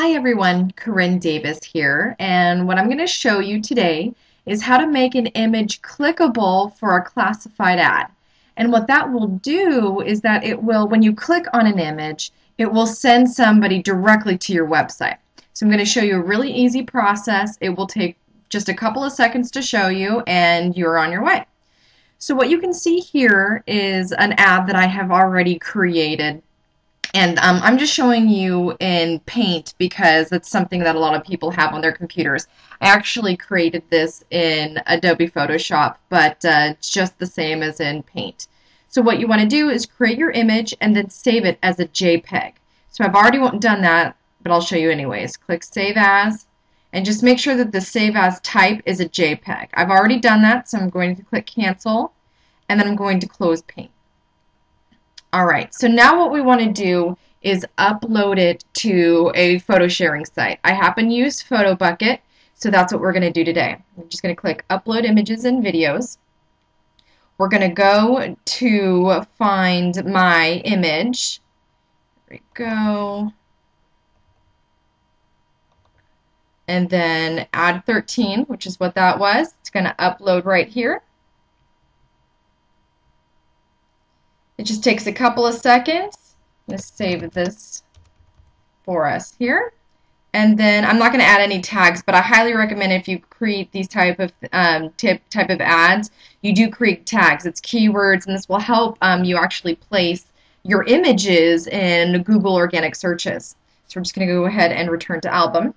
Hi everyone, Corinne Davis here, and what I'm going to show you today is how to make an image clickable for a classified ad. And what that will do is that it will, when you click on an image, it will send somebody directly to your website. So I'm going to show you a really easy process. It will take just a couple of seconds to show you and you're on your way. So what you can see here is an ad that I have already created and um, I'm just showing you in Paint because it's something that a lot of people have on their computers. I actually created this in Adobe Photoshop, but uh, just the same as in Paint. So what you want to do is create your image and then save it as a JPEG. So I've already done that, but I'll show you anyways. Click Save As, and just make sure that the Save As type is a JPEG. I've already done that, so I'm going to click Cancel, and then I'm going to close Paint. Alright, so now what we want to do is upload it to a photo sharing site. I happen to use PhotoBucket, so that's what we're going to do today. I'm just going to click Upload Images and Videos. We're going to go to find my image. There we go. And then add 13, which is what that was. It's going to upload right here. It just takes a couple of seconds. Let's save this for us here. And then I'm not going to add any tags, but I highly recommend if you create these type of um, tip type of ads, you do create tags. It's keywords, and this will help um, you actually place your images in Google organic searches. So we're just going to go ahead and return to album.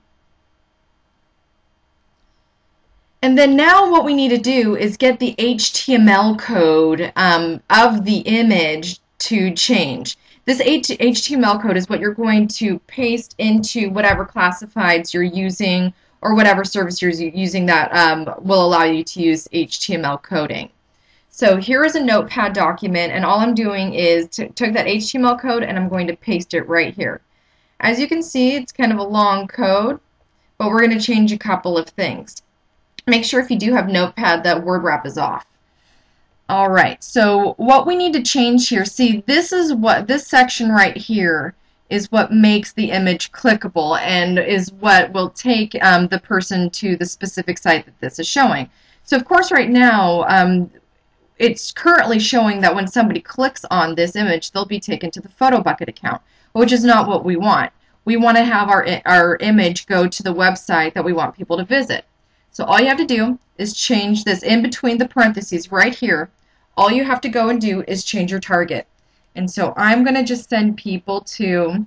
And then now what we need to do is get the HTML code um, of the image to change. This HTML code is what you're going to paste into whatever classifieds you're using or whatever service you're using that um, will allow you to use HTML coding. So here is a notepad document and all I'm doing is took that HTML code and I'm going to paste it right here. As you can see it's kind of a long code but we're going to change a couple of things make sure if you do have Notepad that word wrap is off. All right, so what we need to change here, see this is what, this section right here is what makes the image clickable and is what will take um, the person to the specific site that this is showing. So of course right now um, it's currently showing that when somebody clicks on this image they'll be taken to the photo bucket account, which is not what we want. We want to have our, our image go to the website that we want people to visit. So all you have to do is change this in between the parentheses right here. All you have to go and do is change your target. And so I'm going to just send people to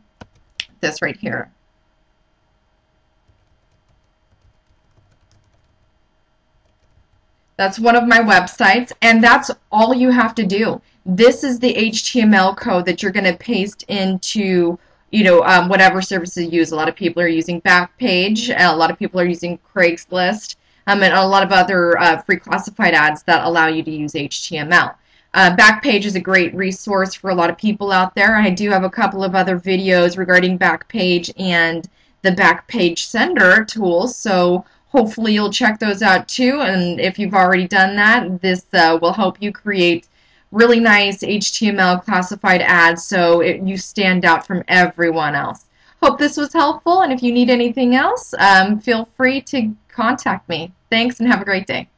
this right here. That's one of my websites, and that's all you have to do. This is the HTML code that you're going to paste into you know, um, whatever services you use. A lot of people are using Backpage, a lot of people are using Craigslist, um, and a lot of other uh, free classified ads that allow you to use HTML. Uh, Backpage is a great resource for a lot of people out there. I do have a couple of other videos regarding Backpage and the Backpage Sender tools, so hopefully you'll check those out too. And if you've already done that, this uh, will help you create really nice HTML classified ads so it, you stand out from everyone else. Hope this was helpful, and if you need anything else, um, feel free to contact me. Thanks, and have a great day.